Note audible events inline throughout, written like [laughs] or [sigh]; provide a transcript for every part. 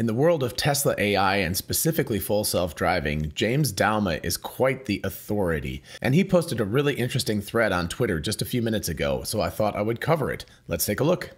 In the world of Tesla AI and specifically full self driving, James Douma is quite the authority. And he posted a really interesting thread on Twitter just a few minutes ago, so I thought I would cover it. Let's take a look.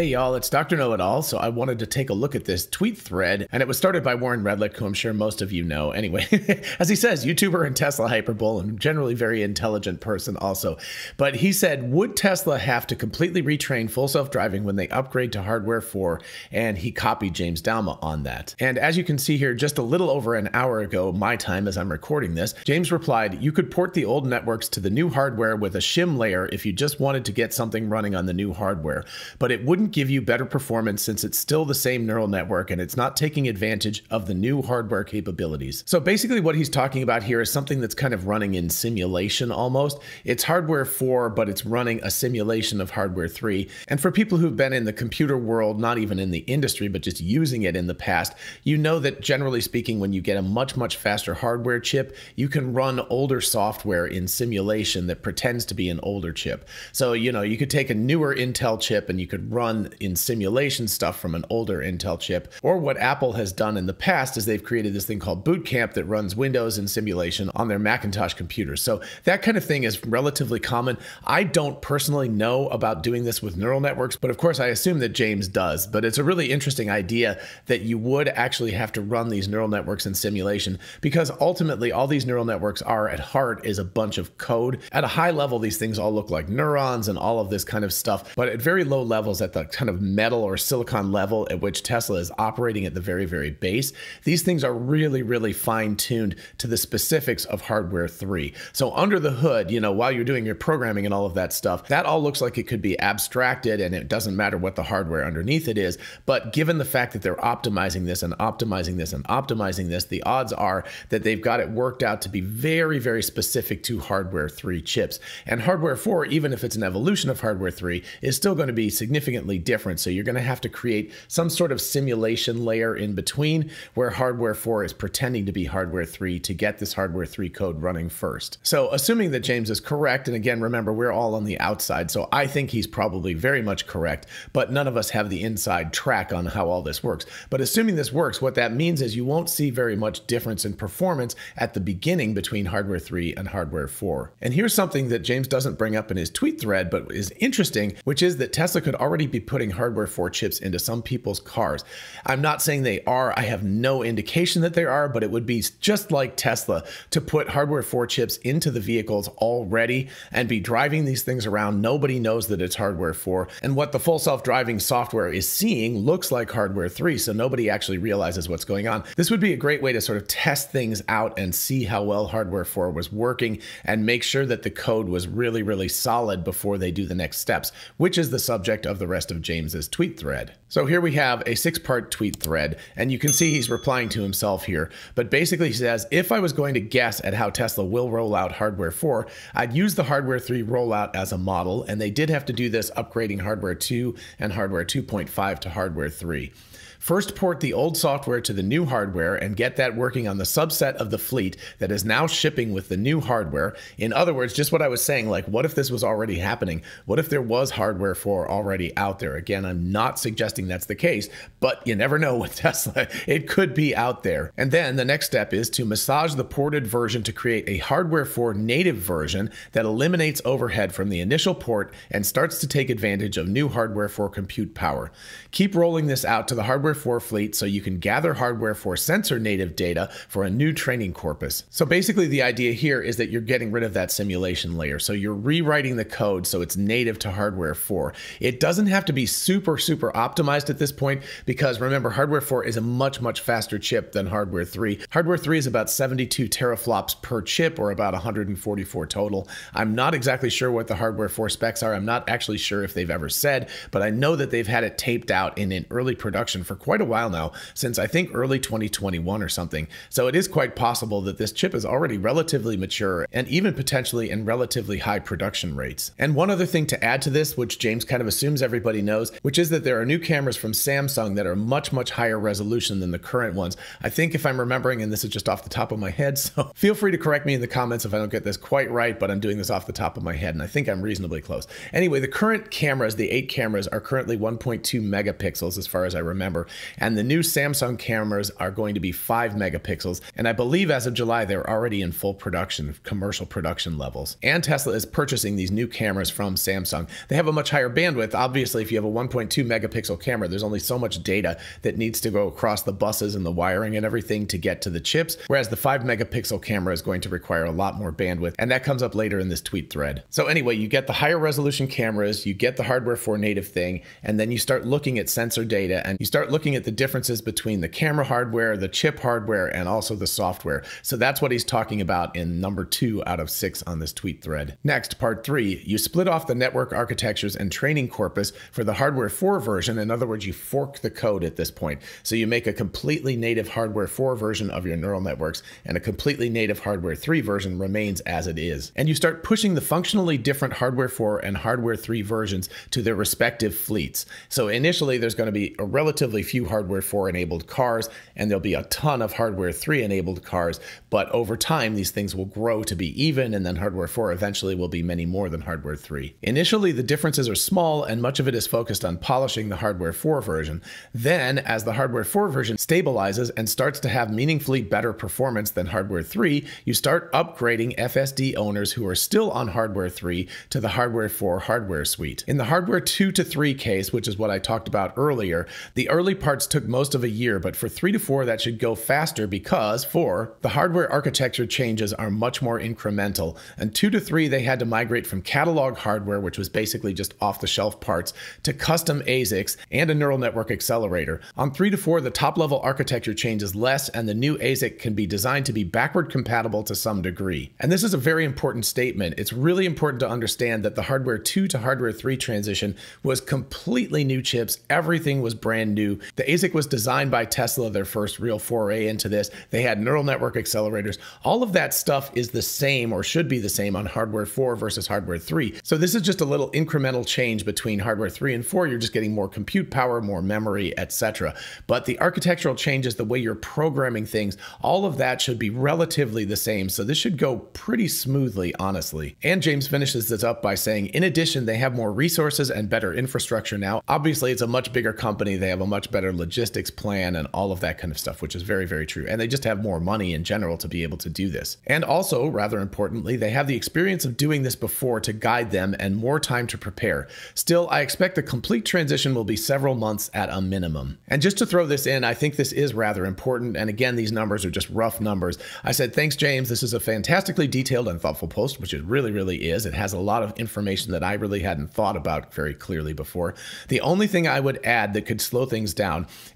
Hey y'all, it's Dr. Know It All. So I wanted to take a look at this tweet thread, and it was started by Warren Redlich, who I'm sure most of you know. Anyway, [laughs] as he says, YouTuber and Tesla hyperbole, and generally very intelligent person also. But he said, would Tesla have to completely retrain full self-driving when they upgrade to hardware 4? And he copied James Douma on that. And as you can see here, just a little over an hour ago, my time as I'm recording this, James replied, you could port the old networks to the new hardware with a shim layer if you just wanted to get something running on the new hardware, but it wouldn't give you better performance since it's still the same neural network and it's not taking advantage of the new hardware capabilities. So basically what he's talking about here is something that's kind of running in simulation almost. It's hardware 4, but it's running a simulation of hardware 3. And for people who've been in the computer world, not even in the industry, but just using it in the past, you know that generally speaking, when you get a much, much faster hardware chip, you can run older software in simulation that pretends to be an older chip. So, you know, you could take a newer Intel chip and you could run in simulation stuff from an older Intel chip. Or what Apple has done in the past is they've created this thing called Boot Camp that runs Windows in simulation on their Macintosh computers. So that kind of thing is relatively common. I don't personally know about doing this with neural networks, but of course I assume that James does. But it's a really interesting idea that you would actually have to run these neural networks in simulation because ultimately all these neural networks are at heart is a bunch of code. At a high level, these things all look like neurons and all of this kind of stuff, but at very low levels at the kind of metal or silicon level at which Tesla is operating at the very, very base, these things are really, really fine tuned to the specifics of hardware 3. So under the hood, you know, while you're doing your programming and all of that stuff, that all looks like it could be abstracted and it doesn't matter what the hardware underneath it is. But given the fact that they're optimizing this and optimizing this and optimizing this, the odds are that they've got it worked out to be very, very specific to hardware 3 chips. And hardware 4, even if it's an evolution of hardware 3, is still going to be significantly different. So you're going to have to create some sort of simulation layer in between where hardware 4 is pretending to be hardware 3 to get this hardware 3 code running first. So assuming that James is correct, and again, remember, we're all on the outside, so I think he's probably very much correct, but none of us have the inside track on how all this works. But assuming this works, what that means is you won't see very much difference in performance at the beginning between hardware 3 and hardware 4. And here's something that James doesn't bring up in his tweet thread, but is interesting, which is that Tesla could already be putting hardware 4 chips into some people's cars. I'm not saying they are, I have no indication that they are, but it would be just like Tesla to put hardware 4 chips into the vehicles already and be driving these things around. Nobody knows that it's hardware 4. And what the full self driving software is seeing looks like hardware 3, so nobody actually realizes what's going on. This would be a great way to sort of test things out and see how well hardware 4 was working and make sure that the code was really, really solid before they do the next steps, which is the subject of the rest of James's tweet thread. So here we have a six part tweet thread, and you can see he's replying to himself here. But basically, he says, If I was going to guess at how Tesla will roll out hardware 4, I'd use the hardware 3 rollout as a model, and they did have to do this upgrading hardware 2 and hardware 2.5 to hardware 3. First, port the old software to the new hardware and get that working on the subset of the fleet that is now shipping with the new hardware. In other words, just what I was saying, like, what if this was already happening? What if there was hardware 4 already out there? Again, I'm not suggesting that's the case, but you never know with [laughs] Tesla. It could be out there. And then the next step is to massage the ported version to create a hardware 4 native version that eliminates overhead from the initial port and starts to take advantage of new hardware 4 compute power. Keep rolling this out to the hardware Hardware 4 fleet so you can gather Hardware 4 sensor native data for a new training corpus. So basically the idea here is that you're getting rid of that simulation layer. So you're rewriting the code so it's native to Hardware 4. It doesn't have to be super, super optimized at this point because remember, Hardware 4 is a much, much faster chip than Hardware 3. Hardware 3 is about 72 teraflops per chip or about 144 total. I'm not exactly sure what the Hardware 4 specs are. I'm not actually sure if they've ever said, but I know that they've had it taped out in an early production for quite a while now, since I think early 2021 or something. So it is quite possible that this chip is already relatively mature and even potentially in relatively high production rates. And one other thing to add to this, which James kind of assumes everybody knows, which is that there are new cameras from Samsung that are much, much higher resolution than the current ones. I think if I'm remembering, and this is just off the top of my head, [laughs] so feel free to correct me in the comments if I don't get this quite right, but I'm doing this off the top of my head, and I think I'm reasonably close. Anyway, the current cameras, the eight cameras, are currently 1.2 megapixels as far as I remember, and the new Samsung cameras are going to be 5 megapixels, and I believe as of July they're already in full production, commercial production levels. And Tesla is purchasing these new cameras from Samsung. They have a much higher bandwidth. Obviously, if you have a 1.2 megapixel camera, there's only so much data that needs to go across the buses and the wiring and everything to get to the chips, whereas the 5 megapixel camera is going to require a lot more bandwidth, and that comes up later in this tweet thread. So anyway, you get the higher resolution cameras, you get the hardware for native thing, and then you start looking at sensor data and you start looking at the differences between the camera hardware, the chip hardware, and also the software. So that's what he's talking about in number two out of six on this tweet thread. Next, part three, you split off the network architectures and training corpus for the hardware 4 version. In other words, you fork the code at this point. So you make a completely native hardware 4 version of your neural networks and a completely native hardware 3 version remains as it is. And you start pushing the functionally different hardware 4 and hardware 3 versions to their respective fleets. So initially there's going to be a relatively few hardware 4 enabled cars and there'll be a ton of hardware 3 enabled cars, but over time these things will grow to be even and then hardware 4 eventually will be many more than hardware 3. Initially the differences are small and much of it is focused on polishing the hardware 4 version. Then as the hardware 4 version stabilizes and starts to have meaningfully better performance than hardware 3, you start upgrading FSD owners who are still on hardware 3 to the hardware 4 hardware suite. In the hardware 2 to 3 case, which is what I talked about earlier, the early parts took most of a year, but for 3 to 4 that should go faster because for the hardware architecture changes are much more incremental. And 2 to 3 they had to migrate from catalog hardware, which was basically just off the shelf parts, to custom ASICs and a neural network accelerator. On 3 to 4 the top level architecture changes less and the new ASIC can be designed to be backward compatible to some degree. And this is a very important statement. It's really important to understand that the hardware 2 to hardware 3 transition was completely new chips. Everything was brand new. The ASIC was designed by Tesla, their first real foray into this. They had neural network accelerators. All of that stuff is the same or should be the same on hardware 4 versus hardware 3. So this is just a little incremental change between hardware 3 and 4. You're just getting more compute power, more memory, etc. But the architectural changes, the way you're programming things, all of that should be relatively the same. So this should go pretty smoothly, honestly. And James finishes this up by saying, in addition, they have more resources and better infrastructure now. Obviously, it's a much bigger company. They have a much better logistics plan and all of that kind of stuff, which is very, very true. And they just have more money in general to be able to do this. And also, rather importantly, they have the experience of doing this before to guide them and more time to prepare. Still, I expect the complete transition will be several months at a minimum. And just to throw this in, I think this is rather important. And again, these numbers are just rough numbers. I said, thanks, James. This is a fantastically detailed and thoughtful post, which it really, really is. It has a lot of information that I really hadn't thought about very clearly before. The only thing I would add that could slow things down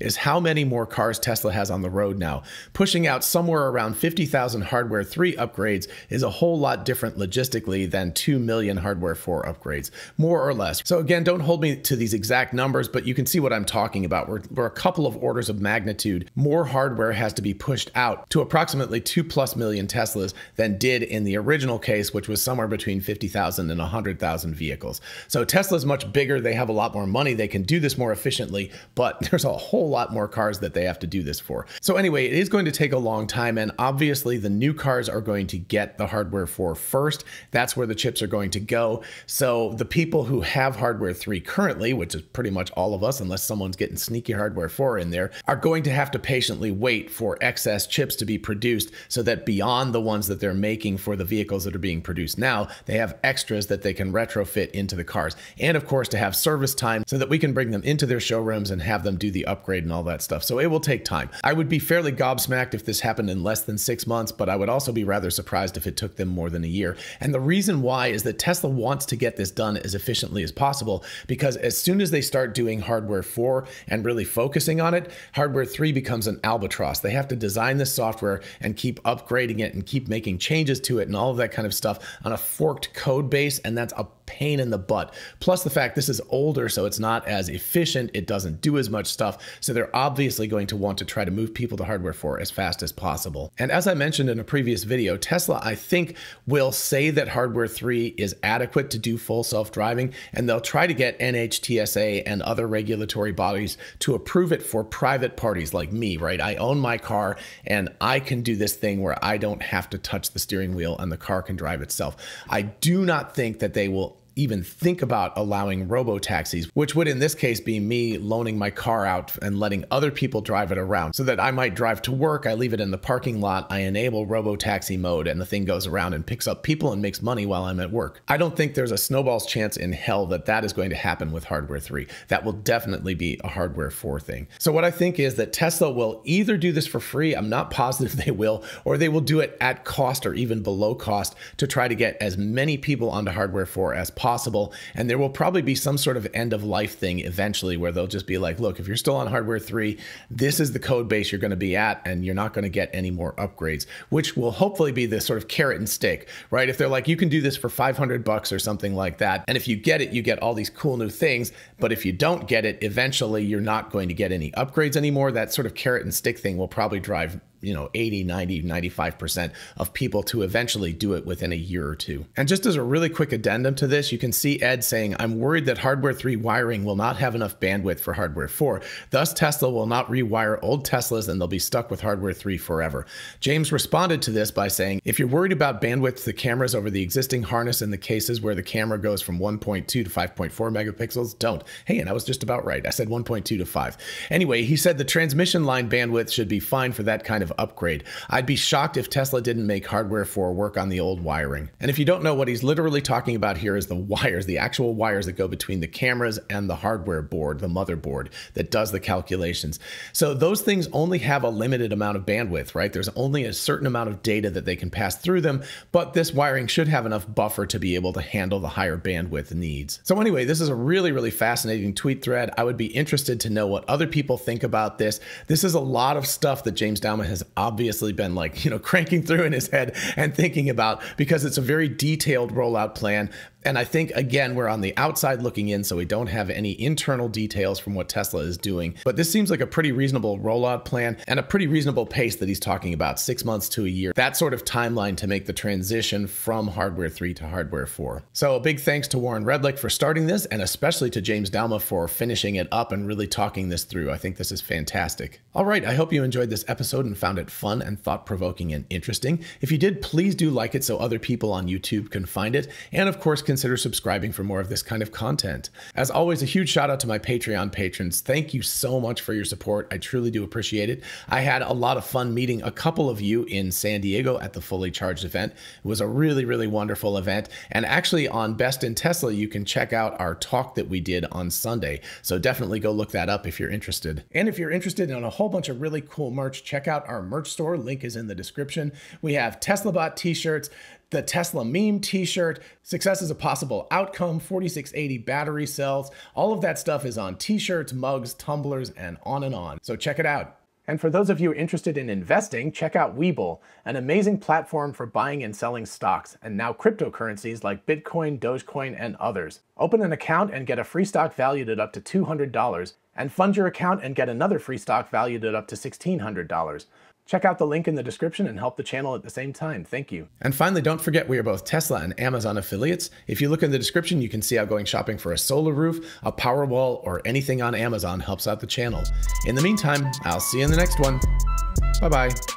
is how many more cars Tesla has on the road now. Pushing out somewhere around 50,000 hardware 3 upgrades is a whole lot different logistically than 2 million hardware 4 upgrades, more or less. So again, don't hold me to these exact numbers, but you can see what I'm talking about. We're, we're a couple of orders of magnitude more hardware has to be pushed out to approximately 2 plus million Teslas than did in the original case, which was somewhere between 50,000 and 100,000 vehicles. So Tesla's much bigger. They have a lot more money. They can do this more efficiently, but there's a whole lot more cars that they have to do this for. So anyway, it is going to take a long time. And obviously the new cars are going to get the hardware for first. That's where the chips are going to go. So the people who have hardware three currently, which is pretty much all of us, unless someone's getting sneaky hardware four in there, are going to have to patiently wait for excess chips to be produced so that beyond the ones that they're making for the vehicles that are being produced now, they have extras that they can retrofit into the cars. And of course, to have service time so that we can bring them into their showrooms and have them do the upgrade and all that stuff. So it will take time. I would be fairly gobsmacked if this happened in less than six months, but I would also be rather surprised if it took them more than a year. And the reason why is that Tesla wants to get this done as efficiently as possible because as soon as they start doing hardware 4 and really focusing on it, hardware 3 becomes an albatross. They have to design this software and keep upgrading it and keep making changes to it and all of that kind of stuff on a forked code base. And that's a pain in the butt. Plus the fact this is older, so it's not as efficient. It doesn't do as much stuff. So they're obviously going to want to try to move people to hardware 4 as fast as possible. And as I mentioned in a previous video, Tesla, I think, will say that hardware 3 is adequate to do full self driving, and they'll try to get NHTSA and other regulatory bodies to approve it for private parties like me, right? I own my car and I can do this thing where I don't have to touch the steering wheel and the car can drive itself. I do not think that they will even think about allowing robo taxis, which would in this case be me loaning my car out and letting other people drive it around so that I might drive to work, I leave it in the parking lot, I enable robo taxi mode, and the thing goes around and picks up people and makes money while I'm at work. I don't think there's a snowball's chance in hell that that is going to happen with hardware 3. That will definitely be a hardware 4 thing. So what I think is that Tesla will either do this for free, I'm not positive [laughs] they will, or they will do it at cost or even below cost to try to get as many people onto hardware 4 as possible possible. And there will probably be some sort of end of life thing eventually where they'll just be like, look, if you're still on hardware three, this is the code base you're going to be at, and you're not going to get any more upgrades, which will hopefully be the sort of carrot and stick, right? If they're like, you can do this for 500 bucks or something like that. And if you get it, you get all these cool new things. But if you don't get it, eventually you're not going to get any upgrades anymore. That sort of carrot and stick thing will probably drive you know 80 90 95% of people to eventually do it within a year or two. And just as a really quick addendum to this you can see ed saying i'm worried that hardware 3 wiring will not have enough bandwidth for hardware 4 thus tesla will not rewire old teslas and they'll be stuck with hardware 3 forever. James responded to this by saying if you're worried about bandwidth to the cameras over the existing harness in the cases where the camera goes from 1.2 to 5.4 megapixels don't. Hey and i was just about right. I said 1.2 to 5 anyway he said the transmission line bandwidth should be fine for that kind of upgrade. I'd be shocked if Tesla didn't make hardware for work on the old wiring. And if you don't know what he's literally talking about here is the wires, the actual wires that go between the cameras and the hardware board, the motherboard that does the calculations. So those things only have a limited amount of bandwidth, right? There's only a certain amount of data that they can pass through them, but this wiring should have enough buffer to be able to handle the higher bandwidth needs. So anyway, this is a really, really fascinating tweet thread. I would be interested to know what other people think about this. This is a lot of stuff that James Douma has obviously been like, you know, [laughs] cranking through in his head and thinking about because it's a very detailed rollout plan and I think, again, we're on the outside looking in, so we don't have any internal details from what Tesla is doing. But this seems like a pretty reasonable rollout plan and a pretty reasonable pace that he's talking about six months to a year. That sort of timeline to make the transition from hardware 3 to hardware 4. So, a big thanks to Warren Redlich for starting this, and especially to James Douma for finishing it up and really talking this through. I think this is fantastic. All right, I hope you enjoyed this episode and found it fun and thought provoking and interesting. If you did, please do like it so other people on YouTube can find it. And of course, subscribing for more of this kind of content. As always, a huge shout out to my Patreon patrons. Thank you so much for your support. I truly do appreciate it. I had a lot of fun meeting a couple of you in San Diego at the Fully Charged event. It was a really, really wonderful event. And actually, on Best in Tesla, you can check out our talk that we did on Sunday. So definitely go look that up if you're interested. And if you're interested in a whole bunch of really cool merch, check out our merch store. Link is in the description. We have TeslaBot t shirts the Tesla meme t-shirt, success is a possible outcome, 4680 battery cells. All of that stuff is on t-shirts, mugs, tumblers, and on and on. So check it out. And for those of you interested in investing, check out Webull, an amazing platform for buying and selling stocks, and now cryptocurrencies like Bitcoin, Dogecoin, and others. Open an account and get a free stock valued at up to $200, and fund your account and get another free stock valued at up to $1,600. Check out the link in the description and help the channel at the same time. Thank you. And finally, don't forget we are both Tesla and Amazon affiliates. If you look in the description, you can see how going shopping for a solar roof, a Powerwall, or anything on Amazon helps out the channel. In the meantime, I'll see you in the next one. Bye bye.